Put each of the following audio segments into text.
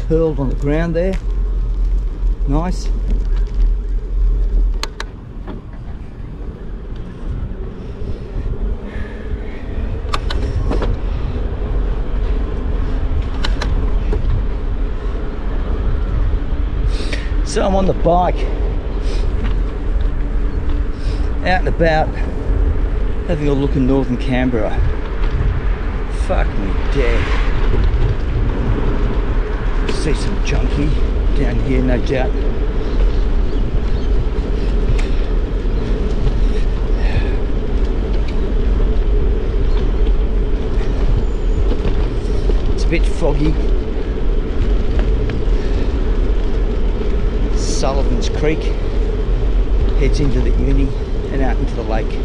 hurled on the ground there. Nice. So I'm on the bike, out and about, having a look in northern Canberra. Fuck me dead. See some junkie down here, no doubt. It's a bit foggy. Sullivan's Creek heads into the uni and out into the lake.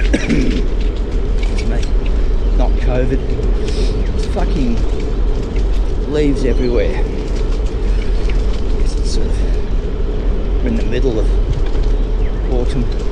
It's me, not COVID. It's fucking Guess it's sort of we're in the middle of autumn.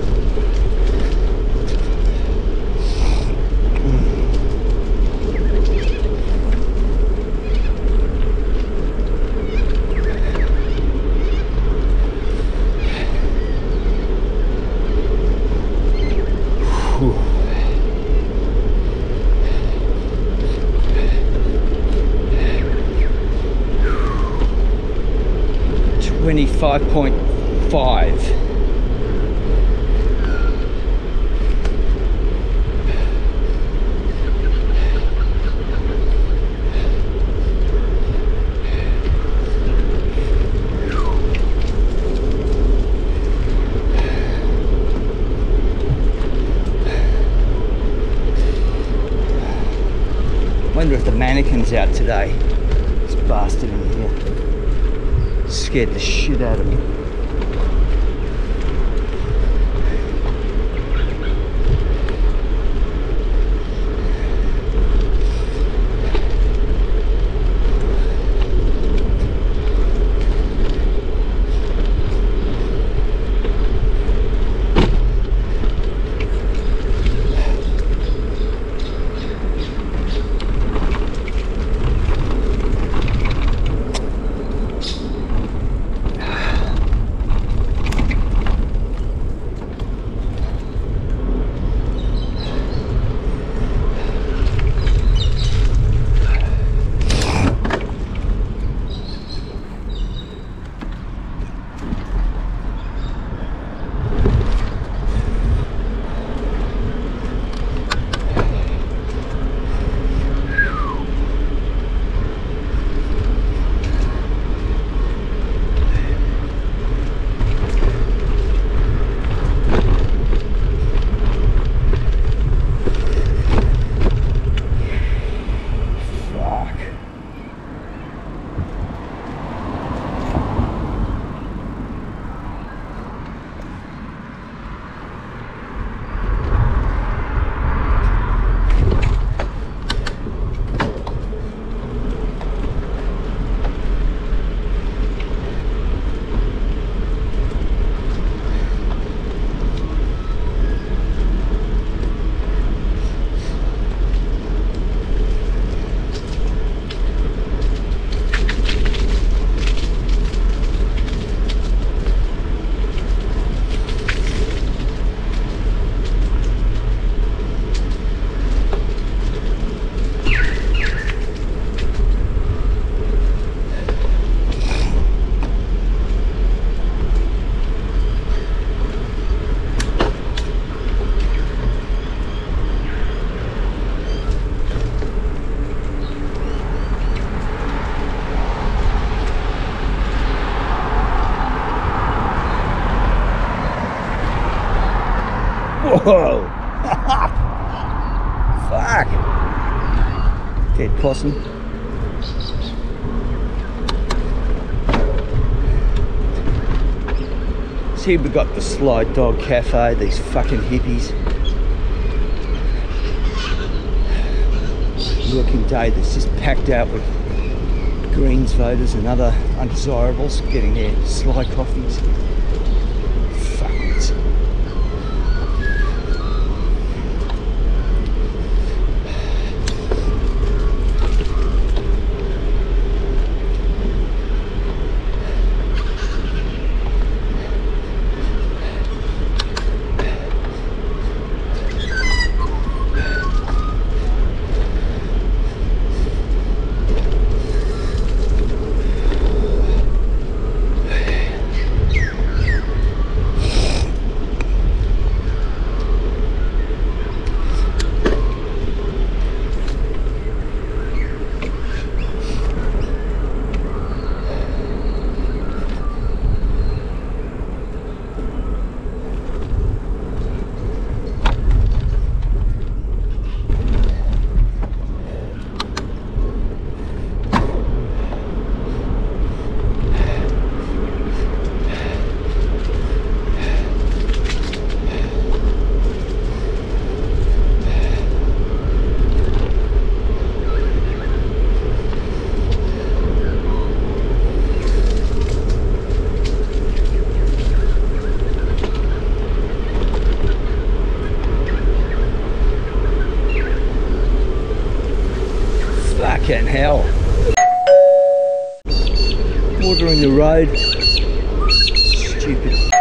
5.5. wonder if the mannequin's out today. This bastard in here. Scared the shit out of me. Whoa! Fuck! Dead possum. See, we've got the Sly Fox Cafe, these fucking hippies. Working day that's just packed out with Greens voters and other undesirables getting their sly coffees. Fucking hell. Watering the road. Stupid.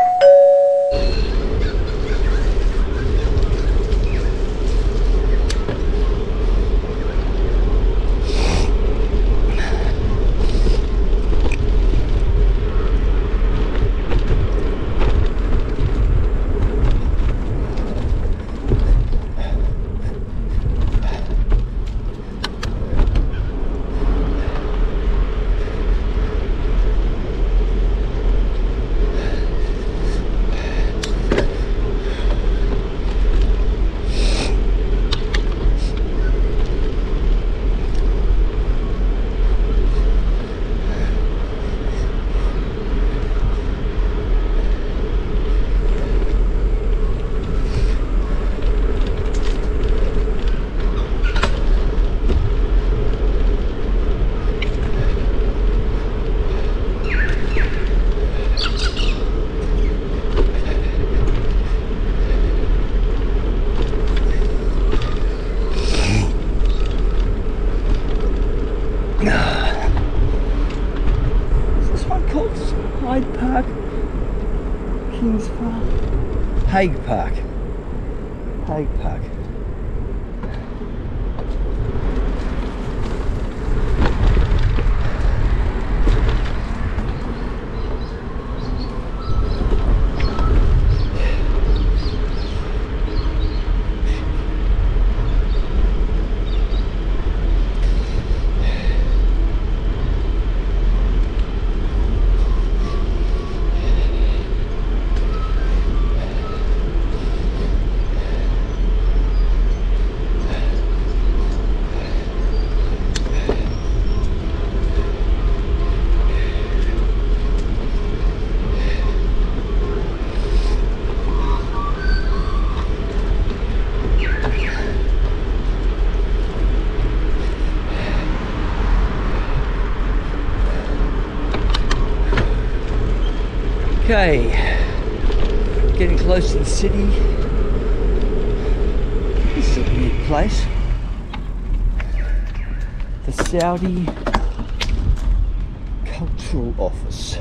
Is this one called Hyde Park? Kings Park? Haig Park. Haig Park. Okay, getting close to the city. This is a weird place. The Saudi Cultural Office.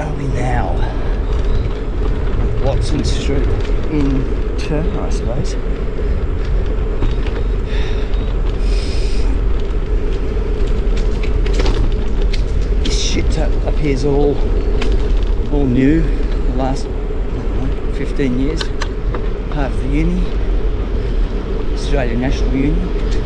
Are we now? Watson Street in Turner, I suppose. Up here's all all new. The last know, 15 years. Part of the uni, Australian National Union.